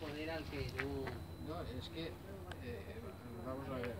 poder al que tú... No, es que... Eh, vamos a ver.